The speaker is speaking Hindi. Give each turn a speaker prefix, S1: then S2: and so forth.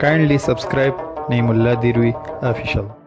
S1: Kindly subscribe Naimullah Dirwi official.